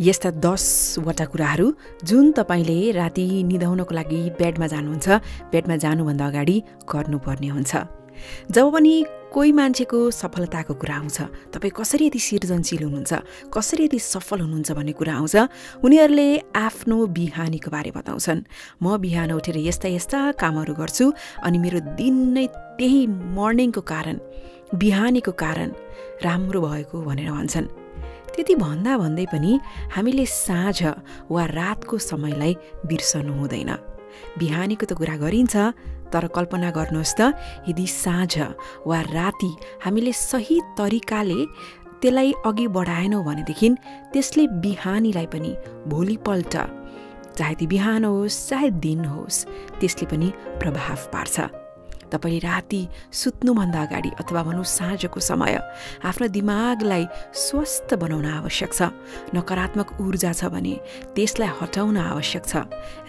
यस्ता दसवटा कुराहरू जुन तपाईँले राति निधाउनको लागि बेडमा जानुहुन्छ बेडमा जानुभन्दा अगाडि गर्नुपर्ने हुन्छ। जब पनि कोही मान्छेको सफलताको कुरा आउँछ तपाईँ कसरी यति सृजनशील हुनुहुन्छ कसरी यति सफल हुनुहुन्छ भन्ने कुरा आउँछ उनीहरूले आफ्नो बिहानीको बारे बताउँछन्। म बिहान उठेर यस्ता यस्ता कामहरू गर्छु अनि मेरो दिन नै त्यही मर्निङको कारण बिहानीको कारण राम्रो भएको भनेर भन्छन्। त्यति भन्दा भन्दै पनि हामीले साँझ वा रातको समयलाई बिर्सनु हुँदैन। बिहानीको त कुरा गरिन्छ तर कल्पना गर्नुहोस् त यदि साँझ वा राति हामीले सही तरिकाले त्यसलाई अघि बढाएनौँ भनेदेखि त्यसले बिहानीलाई पनि भोलिपल्ट चाहे त्यो बिहान होस् चाहे दिन होस् त्यसले पनि प्रभाव पार्छ। तपाईँले राति सुत्नुभन्दा अगाडि अथवा भनौँ साँझको समय आफ्नो दिमागलाई स्वस्थ बनाउन आवश्यक छ नकारात्मक ऊर्जा छ भने त्यसलाई हटाउन आवश्यक छ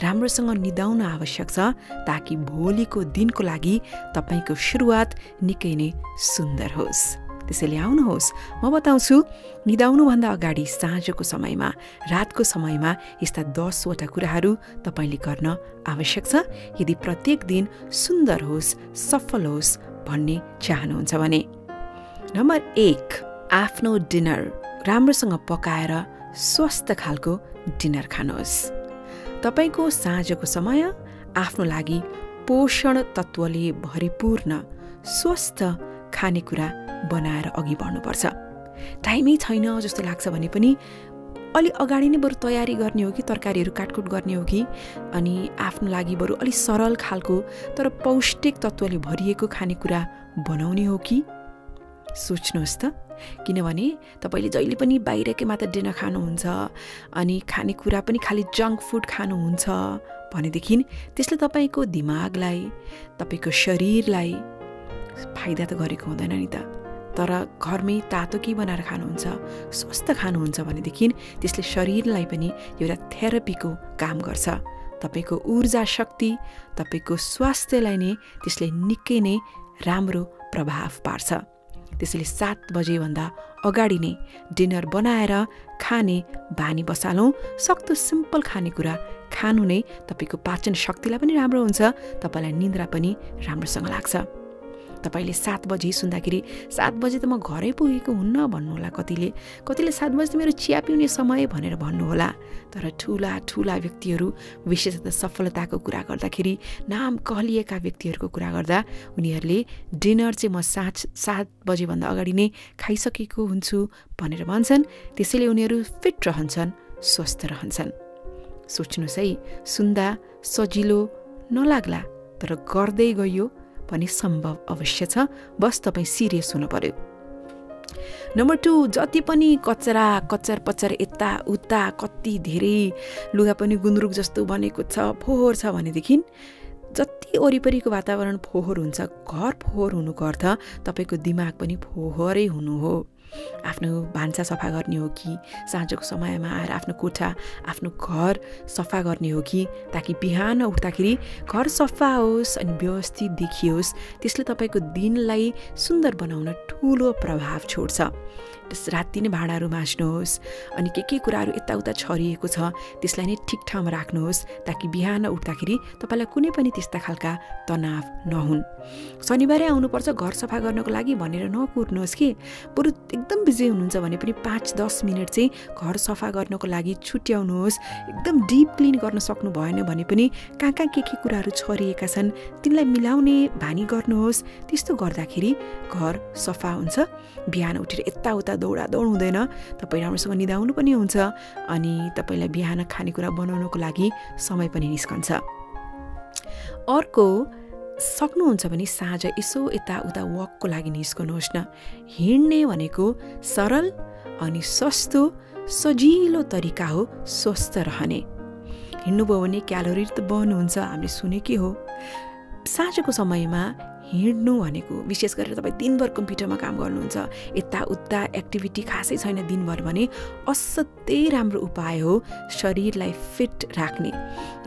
राम्रोसँग निदाउन आवश्यक छ ताकि भोलिको दिनको लागि तपाईँको सुरुवात निकै नै सुन्दर होस्। त्यसैले आउनुहोस्। म बताउँछु निदाउनुभन्दा अगाडि साँझको समयमा रातको समयमा यस्ता दसवटा कुराहरू तपाईँले गर्न आवश्यक छ। यदि प्रत्येक दिन सुन्दर होस् सफल होस् भन्ने चाहनुहुन्छ भने नम्बर एक आफ्नो डिनर राम्रोसँग पकाएर स्वस्थ खालको डिनर खानुहोस्। तपाईँको साँझको समय आफ्नो लागि पोषण तत्त्वले भरिपूर्ण स्वस्थ खानेकुरा बनाएर अघि बढ्नुपर्छ। टाइमै छैन जस्तो लाग्छ भने पनि अलि अगाडि नै बरु तयारी गर्ने हो कि तरकारीहरू काटकुट गर्ने हो कि अनि आफ्नो लागि बरु अलिक सरल खालको तर पौष्टिक तत्त्वले भरिएको खानेकुरा बनाउने हो कि? सोच्नुहोस् त। किनभने तपाईँले जहिले पनि बाहिरकै मात्र डिनर खानुहुन्छ अनि खानेकुरा पनि खालि जङ्क फुड खानुहुन्छ भनेदेखि त्यसले तपाईँको दिमागलाई तपाईँको शरीरलाई फाइदा त गरेको हुँदैन नि त। तर घरमै तातो के बनाएर खानुहुन्छ स्वस्थ खानुहुन्छ भनेदेखि त्यसले शरीरलाई पनि एउटा थेरापीको काम गर्छ। तपाईँको ऊर्जा शक्ति तपाईँको स्वास्थ्यलाई नै त्यसले निकै नै राम्रो प्रभाव पार्छ। त्यसैले सात बजेभन्दा अगाडि नै डिनर बनाएर खाने बानी बसालौँ। सक्दो सिम्पल खानेकुरा खानु नै तपाईँको पाचन शक्तिलाई पनि राम्रो हुन्छ तपाईँलाई निन्द्रा पनि राम्रोसँग लाग्छ। तपाईँले सात बजी सुन्दाखेरि सात बजी त म घरै पुगेको हुन्न भन्नुहोला कतिले। कतिले सात बजी त मेरो चिया पिउने समय भनेर भन्नुहोला। तर ठुला ठुला व्यक्तिहरू विशेषतः सफलताको कुरा गर्दाखेरि नाम कहलिएका व्यक्तिहरूको कुरा गर्दा उनीहरूले डिनर चाहिँ म सात सात बजीभन्दा अगाडि नै खाइसकेको हुन्छु भनेर भन्छन्। त्यसैले उनीहरू फिट रहन्छन् स्वस्थ रहन्छन्। सोच्नुहोस् है सुन्दा सजिलो नलाग्ला तर गर्दै गयो पनि सम्भव अवश्य छ। बस तपाईँ सिरियस हुनु पर्यो। नम्बर टू जति पनि कचरा कचर पचर यता उता कति धेरै लुगा पनि गुन्द्रुक जस्तो बनेको छ फोहोर छ भनेदेखि जति वरिपरिको वातावरण फोहोर हुन्छ घर फोहोर हुनुको अर्थ तपाईँको दिमाग पनि फोहोरै हुनु हो। आफ्नो भान्सा सफा गर्ने हो कि साँझको समयमा आएर आफ्नो कोठा आफ्नो घर सफा गर्ने हो कि ताकि बिहान उठ्दाखेरि घर सफा होस् अनि व्यवस्थित देखियोस् त्यसले तपाईँको दिनलाई सुन्दर बनाउन ठुलो प्रभाव छोड्छ। राति नै भाँडाहरू माझ्नुहोस्। अनि के के कुराहरू यताउता छरिएको छ त्यसलाई नै ठिक ठाउँमा राख्नुहोस् ताकि बिहान उठ्दाखेरि तपाईँलाई कुनै पनि त्यस्ता खालका तनाव नहुन्। शनिबारै आउनुपर्छ घर सफा गर्नको लागि भनेर नकुर्नुहोस् कि। बरु एकदम बिजी हुनुहुन्छ भने पनि पाँच दस मिनट चाहिँ घर सफा गर्नको लागि छुट्याउनुहोस्। एकदम डिप क्लिन गर्न सक्नु भएन भने पनि कहाँ कहाँ के के कुराहरू छरिएका छन् तिनलाई मिलाउने भानी गर्नुहोस्। त्यस्तो गर्दाखेरि घर सफा हुन्छ। बिहान उठेर यताउता दौडा दौड हुँदैन। तपाईँ राम्रोसँग निधाउनु पनि हुन्छ अनि तपाईँलाई बिहान खानेकुरा बनाउनको लागि समय पनि निस्कन्छ। अर्को सक्नुहुन्छ भने साँझ यसो यताउता वकको लागि निस्कनुहोस् न। हिँड्ने भनेको सरल अनि सस्तो सजिलो तरिका हो स्वस्थ रहने। हिँड्नुभयो भने क्यालोरी त बर्न हुन्छ हामीले सुनेकै हो। साँझको समयमा हिँड्नु भनेको विशेष गरेर तपाईँ दिनभर कम्प्युटरमा काम गर्नुहुन्छ। यताउता एक्टिभिटी खासै छैन दिनभर भने असाध्यै राम्रो उपाय हो शरीरलाई फिट राख्ने।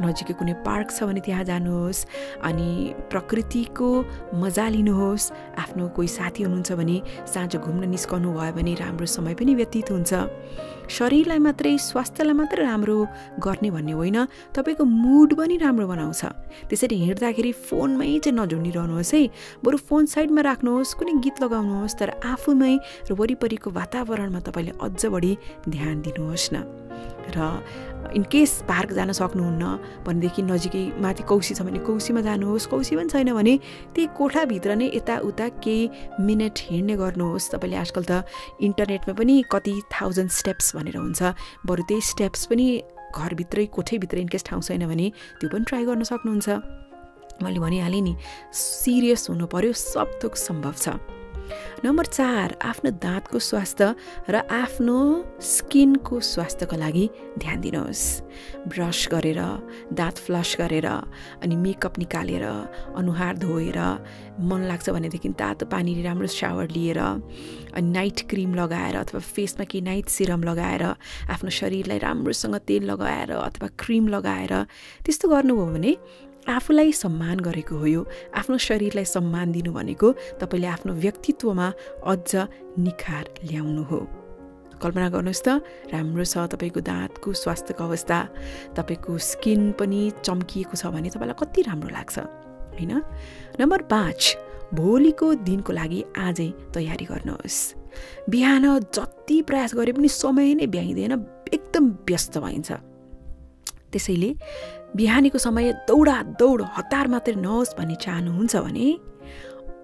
नजिकै कुनै पार्क छ भने त्यहाँ जानुहोस् अनि प्रकृतिको मजा लिनुहोस्। आफ्नो कोही साथी हुनुहुन्छ भने साँझ घुम्न निस्कनु भयो भने राम्रो समय पनि व्यतीत हुन्छ। शरीरलाई मात्रै स्वास्थ्यलाई मात्रै राम्रो गर्ने भन्ने होइन तपाईँको मुड पनि राम्रो बनाउँछ। त्यसरी हिँड्दाखेरि फोनमै चाहिँ नझुन्डिरहनुहोस् है। बरु फोन साइडमा राख्नुहोस् कुनै गीत लगाउनुहोस् तर आफूमै र वरिपरिको वातावरणमा तपाईँले अझ बढी ध्यान दिनुहोस् न। र इनकेस पार्क जान सक्नुहुन्न भनेदेखि नजिकै माथि कौसी छ भने कौसीमा जानुहोस् कौसी पनि छैन भने त्यही कोठाभित्र नै यताउता केही मिनट हिँड्ने गर्नुहोस्। तपाईँले आजकल त इन्टरनेटमा पनि कति थाउजन्ड स्टेप्स भनेर हुन्छ बरु त्यही स्टेप्स पनि घरभित्रै कोठैभित्र इनकेस ठाउँ छैन भने त्यो पनि ट्राई गर्न सक्नुहुन्छ। मैले भनिहालेँ नि सिरियस हुनु पऱ्यो सब थोक सम्भव छ। नम्बर चार आफ्नो दाँतको स्वास्थ्य र आफ्नो स्किनको स्वास्थ्यको लागि ध्यान दिनुहोस्। ब्रस गरेर दाँत फ्लस गरेर अनि मेकअप निकालेर अनुहार धोएर मन लाग्छ भनेदेखि तातो पानीले राम्रो सावर लिएर अनि नाइट क्रिम लगाएर अथवा फेसमा केही नाइट सिरम लगाएर आफ्नो शरीरलाई राम्रोसँग तेल लगाएर अथवा क्रिम लगाएर त्यस्तो गर्नुभयो भने आफूलाई सम्मान गरेको हो यो। आफ्नो शरीरलाई सम्मान दिनु भनेको तपाईँले आफ्नो व्यक्तित्वमा अझ निखार ल्याउनु हो। कल्पना गर्नुहोस् त राम्रो छ तपाईँको दाँतको स्वास्थ्यको अवस्था तपाईँको स्किन पनि चम्किएको छ भने तपाईँलाई कति राम्रो लाग्छ होइन? नम्बर पाँच भोलिको दिनको लागि आजै तयारी गर्नुहोस्। बिहान जति प्रयास गरे पनि समय नै भ्याइँदैन एकदम व्यस्त भइन्छ। त्यसैले बिहानीको समय दौडा दौड हतार मात्रै नहोस् भन्ने चाहनुहुन्छ भने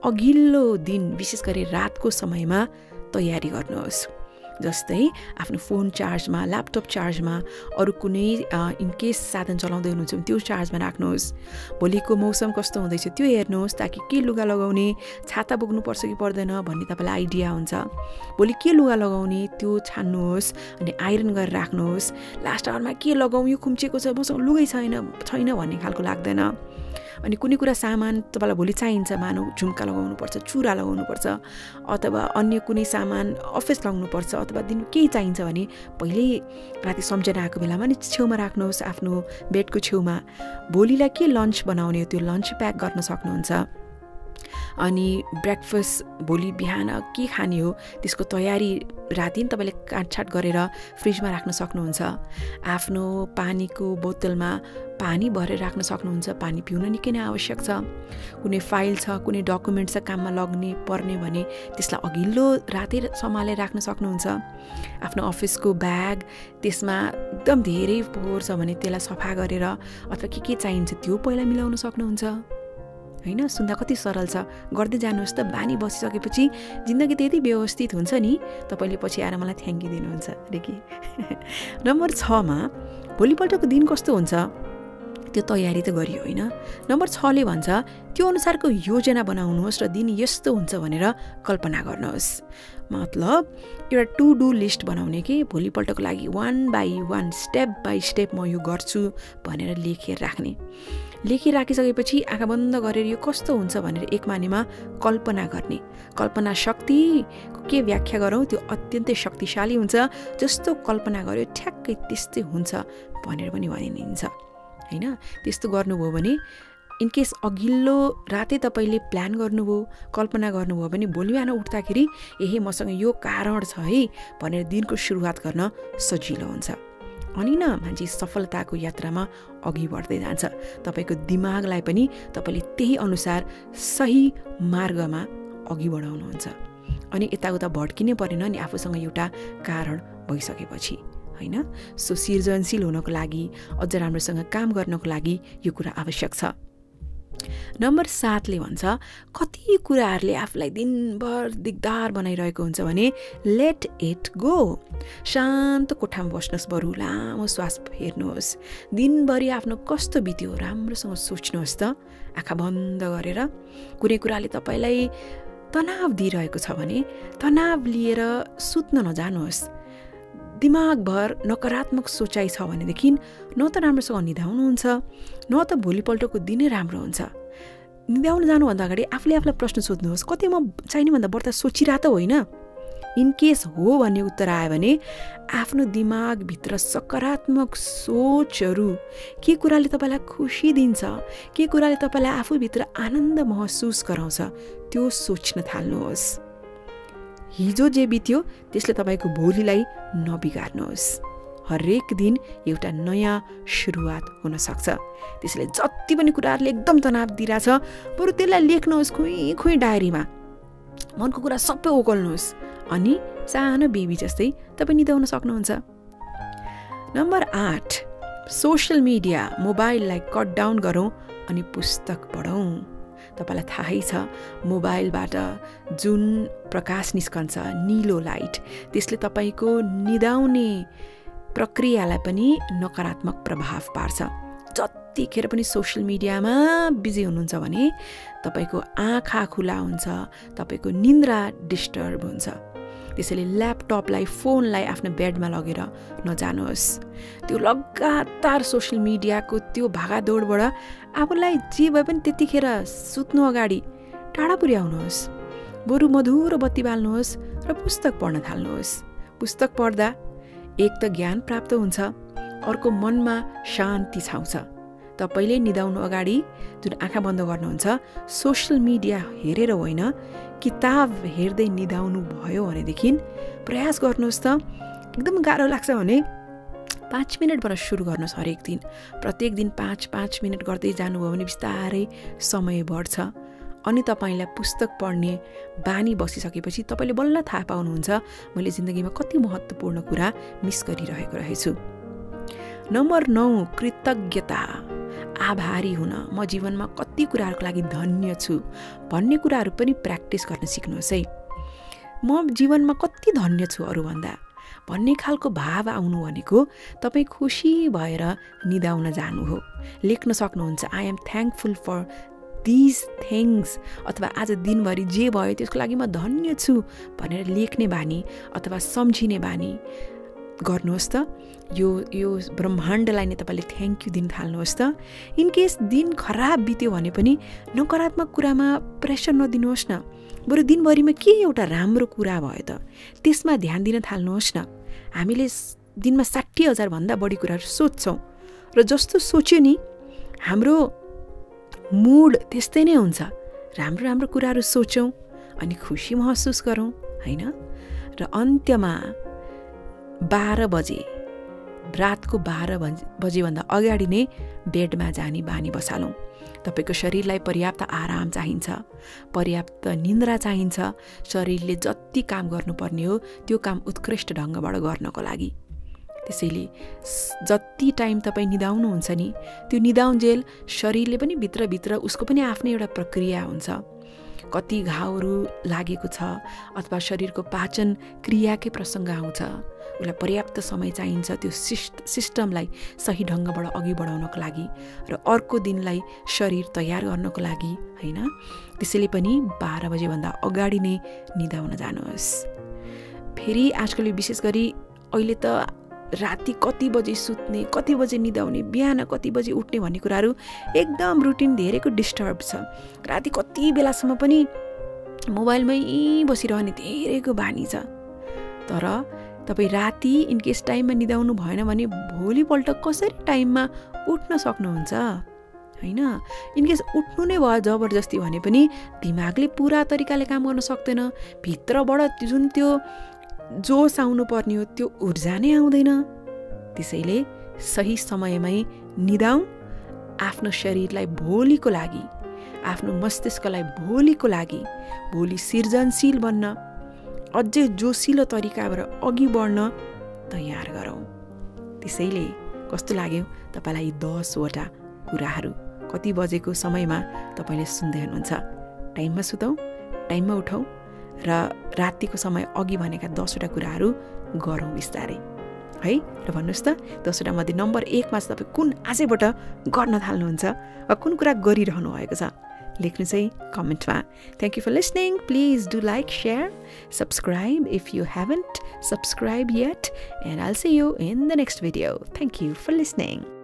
अघिल्लो दिन विशेष गरी रातको समयमा तयारी गर्नुहोस्। जस्तै आफ्नो फोन चार्जमा ल्यापटप चार्जमा अरू कुनै इनकेस साधन चलाउँदै हुनुहुन्छ भने त्यो चार्जमा राख्नुहोस्। भोलिको मौसम कस्तो हुँदैछ त्यो हेर्नुहोस् ताकि के लुगा लगाउने छाता बोक्नुपर्छ कि पर्दैन भन्ने तपाईँलाई आइडिया हुन्छ। भोलि के लुगा लगाउने त्यो छान्नुहोस् अनि आइरन गरेर राख्नुहोस्। लास्ट आवरमा के लगाउँ यो खुम्चिएको छ मसँग लुगै छैन छैन भन्ने खालको लाग्दैन। अनि कुनै कुरा सामान तपाईँलाई भोलि चाहिन्छ मानौ झुम्का लगाउनुपर्छ चुरा लगाउनुपर्छ अथवा अन्य कुनै सामान अफिस लगाउनुपर्छ अथवा दिन केही चाहिन्छ भने पहिल्यै राति सम्झना आएको बेलामा नि छेउमा राख्नुहोस् आफ्नो बेडको छेउमा। भोलिलाई के लन्च बनाउने त्यो लन्च प्याक गर्न सक्नुहुन्छ? अनि ब्रेकफास्ट भोलि बिहान के खाने हो? त्यसको तयारी राति नै तपाईँले काटछाट गरेर फ्रिजमा राख्न सक्नुहुन्छ। आफ्नो पानीको बोतलमा पानी भरेर राख्न सक्नुहुन्छ। पानी पिउन निकै नै आवश्यक छ। कुनै फाइल छ कुनै डकुमेन्ट छ काममा लग्ने पर्ने भने त्यसलाई अघिल्लो रातै सम्हालेर राख्न सक्नुहुन्छ। आफ्नो अफिसको ब्याग त्यसमा एकदम धेरै पोहोर छ भने त्यसलाई सफा गरेर अथवा के के चाहिन्छ त्यो पहिला मिलाउन सक्नुहुन्छ। होइन? सुन्दा कति सरल छ। गर्दै जानुहोस् त बानी बसिसकेपछि जिन्दगी त्यति व्यवस्थित हुन्छ नि? तपाईँले पछि आएर मलाई थ्याङ्क यू दिनुहुन्छ अरे कि नम्बर छमा भोलिपल्टको दिन कस्तो हुन्छ? त्यो तयारी त गरियो होइन? नम्बर छले भन्छ त्यो अनुसारको योजना बनाउनुहोस् र दिन यस्तो हुन्छ भनेर कल्पना गर्नुहोस्। मतलब एउटा टु डु लिस्ट बनाउने कि भोलिपल्टको लागि one by one step by step म यो गर्छु भनेर लेखेर राख्ने। लेखिराखिसकेपछि आँखा बन्द गरेर यो कस्तो हुन्छ भनेर एक मानेमा कल्पना गर्ने। कल्पना शक्ति के व्याख्या गरौँ त्यो अत्यन्तै शक्तिशाली हुन्छ। जस्तो कल्पना गर्यो ठ्याक्कै त्यस्तै हुन्छ भनेर पनि भनिदिन्छ होइन? त्यस्तो गर्नुभयो भने इनकेस अघिल्लो रातै तपाईँले प्लान गर्नुभयो कल्पना गर्नुभयो भने भोलि बिहान उठ्दाखेरि यही मसँग यो कारण छ है भनेर दिनको सुरुवात गर्न सजिलो हुन्छ। अनि न मान्छे सफलताको यात्रामा अघि बढ्दै जान्छ। तपाईँको दिमागलाई पनि तपाईँले त्यही अनुसार सही मार्गमा अघि बढाउनुहुन्छ। अनि यताउता भड्किनै परेन नि आफूसँग एउटा कारण भइसकेपछि होइन? सो सृजनशील हुनको लागि अझ राम्रोसँग काम गर्नको लागि यो कुरा आवश्यक छ। नम्बर सातले भन्छ कति कुराहरूले आफूलाई दिनभर दिगदार बनाइरहेको हुन्छ भने लेट इट गो शान्त कोठामा बस्नुहोस् बरु लामो श्वास हेर्नुहोस् दिनभरि आफ्नो कस्तो बित्यो राम्रोसँग सोच्नुहोस् त। आँखा बन्द गरेर कुनै कुराले तपाईँलाई तनाव दिइरहेको छ भने तनाव लिएर सुत्न नजानुहोस्। दिमागभर नकारात्मक सोचाइ छ भनेदेखि न त राम्रोसँग निधाउनुहुन्छ न त भोलिपल्टको दिनै राम्रो हुन्छ। निधाउन जानुभन्दा अगाडि आफूले आफूलाई प्रश्न सोध्नुहोस् कति म चाहिने भन्दा बढ्ता सोचिरहेको त होइन? इनकेस हो भन्ने उत्तर आयो भने आफ्नो दिमागभित्र सकारात्मक सोचहरू के कुराले तपाईँलाई खुसी दिन्छ के कुराले तपाईँलाई आफूभित्र आनन्द महसुस गराउँछ त्यो सोच्न थाल्नुहोस्। हिजो जे बित्यो त्यसले तपाईँको भोलिलाई नबिगार्नुहोस्। हरेक दिन एउटा नयाँ सुरुवात हुनसक्छ त्यसले जति पनि कुराहरूले एकदम तनाव दिइरहेछ बरु त्यसलाई लेख्नुहोस् खुइ खुइ डायरीमा। मनको कुरा सबै ओगल्नुहोस्। अनि सानो बेबी जस्तै तपाईँ निदाउन सक्नुहुन्छ। नम्बर आठ सोसियल मिडिया मोबाइललाई कट डाउन गरौँ अनि पुस्तक पढौँ। तपाईँलाई थाहै छ मोबाइलबाट जुन प्रकाश निस्कन्छ निलो लाइट त्यसले तपाईँको निदाउने प्रक्रियालाई पनि नकारात्मक प्रभाव पार्छ। जतिखेर पनि सोसियल मिडियामा बिजी हुनुहुन्छ भने तपाईँको आँखा खुला हुन्छ तपाईँको निन्द्रा डिस्टर्ब हुन्छ। त्यसैले ल्यापटपलाई फोनलाई आफ्नो बेडमा लगेर नजानुहोस्। त्यो लगातार सोसियल मिडियाको त्यो भागादौडबाट आफूलाई जे भए पनि त्यतिखेर सुत्नु अगाडि टाढा पुर्याउनुहोस् बरु मधुरो बत्ती बाल्नुहोस् र पुस्तक पढ्न थाल्नुहोस्। पुस्तक पढ्दा एक त ज्ञान प्राप्त हुन्छ अर्को मनमा शान्ति छाउँछ। तपाईँले निदाउनु अगाडि जुन आँखा बन्द गर्नुहुन्छ सोसियल मिडिया हेरेर होइन किताब हेर्दै निदाउनु भयो भनेदेखि प्रयास गर्नुहोस् त। एकदम गाह्रो लाग्छ भने पाँच मिनटबाट सुरु गर्नुहोस् हरेक दिन। प्रत्येक दिन पाँच पाँच मिनट गर्दै जानुभयो भने बिस्तारै समय बढ्छ। अनि तपाईँलाई पुस्तक पढ्ने बानी बसिसकेपछि तपाईँले बल्ल थाहा पाउनुहुन्छ मैले जिन्दगीमा कति महत्त्वपूर्ण कुरा मिस गरिरहेको रहेछु। नम्बर नौ कृतज्ञता। आभारी हुन म जीवनमा कति कुराहरूको लागि धन्य छु भन्ने कुराहरू पनि प्र्याक्टिस गर्न सिक्नुहोस् है। म जीवनमा कति धन्य छु अरूभन्दा? भन्ने खालको भाव आउनु भनेको तपाईँ खुसी भएर निदाउन जानु हो। लेख्न सक्नुहुन्छ I am thankful for these things अथवा आज दिनभरि जे भयो त्यसको लागि म धन्य छु भनेर लेख्ने बानी अथवा सम्झिने बानी। गर्नुहोस् त। यो यो ब्रह्माण्डलाई नै तपाईँले थ्याङ्क यू दिन थाल्नुहोस् त। इनकेस दिन खराब बित्यो भने पनि नकारात्मक कुरामा प्रेसर नदिनुहोस् न। बरु दिनभरिमा के एउटा राम्रो कुरा भयो त? त्यसमा ध्यान दिन थाल्नुहोस् न। हामीले दिनमा साठी हजारभन्दा बढी कुराहरू सोध्छौँ। र जस्तो सोच्यो नि हाम्रो मुड त्यस्तै नै हुन्छ। राम्रो राम्रो कुराहरू सोचौँ अनि खुसी महसुस गरौँ होइन? र अन्त्यमा बाह्र बजे। रातको बाह्र बजेभन्दा अगाडि नै बेडमा जाने बानी बसालौँ। तपाईँको शरीरलाई पर्याप्त आराम चाहिन्छ। पर्याप्त निन्द्रा चाहिन्छ। शरीरले जति काम गर्नुपर्ने हो त्यो काम उत्कृष्ट ढङ्गबाट गर्नको लागि। त्यसैले जति टाइम तपाईँ निदाउनुहुन्छ नि त्यो निदाउन्जेल शरीरले पनि भित्रभित्र उसको पनि आफ्नै एउटा प्रक्रिया हुन्छ। कति घाउहरू लागेको छ अथवा शरीरको पाचन क्रियाकै प्रसङ्ग आउँछ। उसलाई पर्याप्त समय चाहिन्छ त्यो सिस्ट सिस्टमलाई सही ढङ्गबाट अघि बढाउनको लागि र अर्को दिनलाई शरीर तयार गर्नको लागि होइन? त्यसैले पनि बाह्र बजेभन्दा अगाडि नै निदाउन जानुहोस्। फेरि आजकल विशेष गरी अहिले त राति कति बजे सुत्ने कति बजे निदाउने बिहान कति बजे उठ्ने भन्ने कुराहरू एकदम रुटिन धेरैको डिस्टर्ब छ। राति कति बेलासम्म पनि मोबाइलमै बसिरहने धेरैको बानी छ। तर तपाईँ राति इनकेस टाइममा निदाउनु भएन भने भोलिपल्ट कसरी टाइममा उठ्न सक्नुहुन्छ? होइन? इनकेस उठ्नु नै भयो जबरजस्ती भने पनि दिमागले पुरा तरिकाले काम गर्न सक्दैन। भित्रबाट जुन त्यो जोस आउनु पर्ने हो त्यो ऊर्जा नै आउँदैन। त्यसैले सही समयमै निदाउँ आफ्नो शरीरलाई भोलिको लागि आफ्नो मस्तिष्कलाई भोलिको लागि भोलि सृजनशील बन्न। अझै जोसिलो तरिकाबाट अघि बढ्न तयार गरौँ। त्यसैले कस्तो लाग्यो तपाईँलाई दसवटा कुराहरू? कति बजेको समयमा तपाईँले सुन्दै हुनुहुन्छ? टाइममा सुतौँ टाइममा उठौँ र रातिको समय अघि भनेका दसवटा कुराहरू गरौँ बिस्तारै। है र भन्नुहोस् त दसवटा मध्ये नम्बर एकमा चाहिँ तपाईँ कुन आजैबाट गर्न थाल्नुहुन्छ? वा कुन कुरा गरिरहनु भएको छ? लेख्नु चाहिँ कमेन्टमा thank you for listening please do like share subscribe if you haven't subscribe yet and all see you in the next video thank you for listening